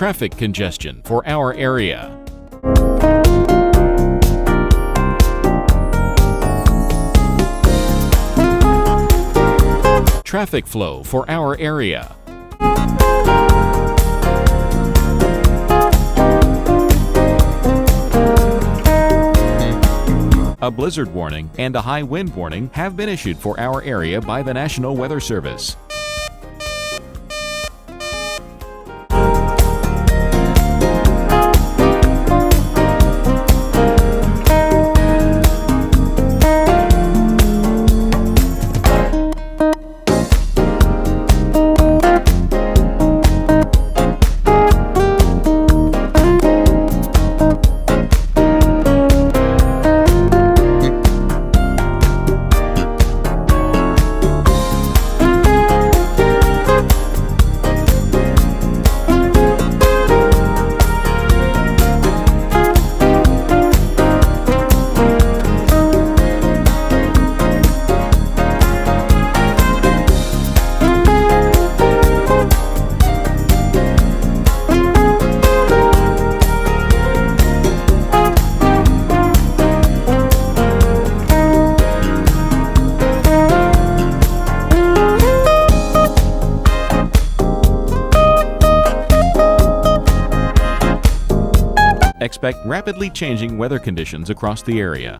traffic congestion for our area. Traffic flow for our area. A blizzard warning and a high wind warning have been issued for our area by the National Weather Service. Expect rapidly changing weather conditions across the area.